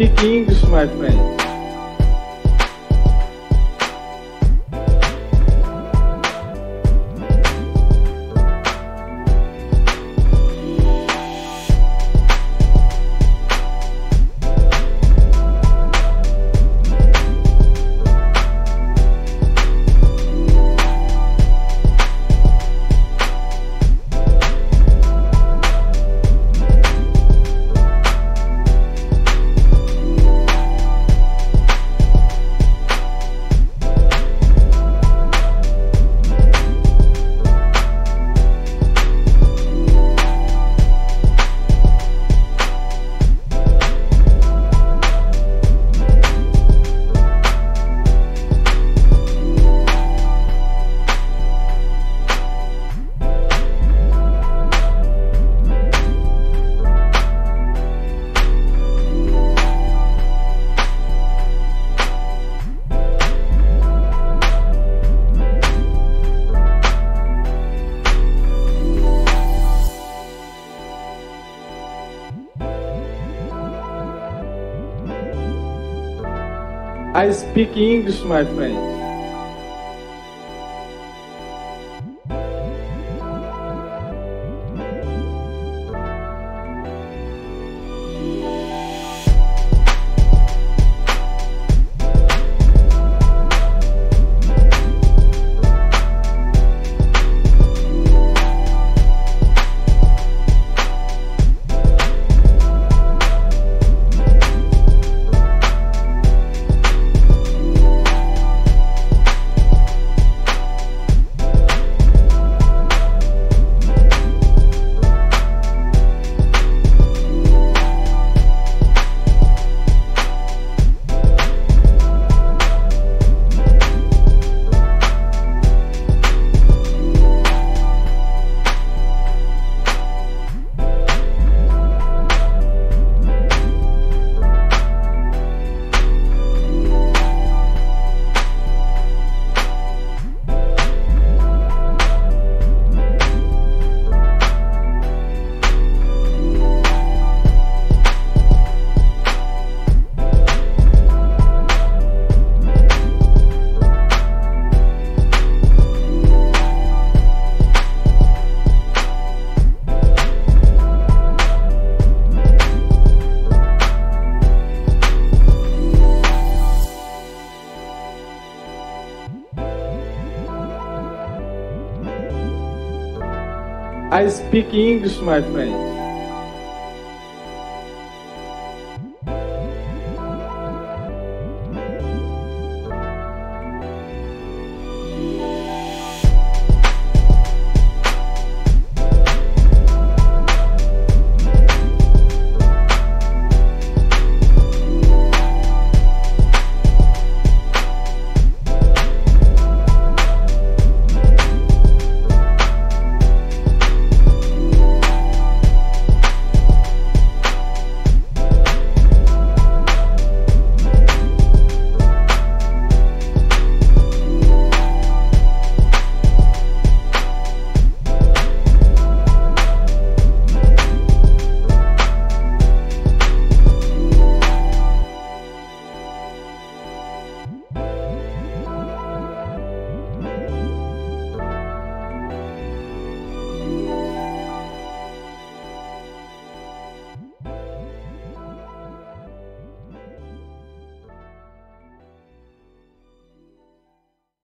speak English, my friend. I speak English, my friend. I speak English, my friend.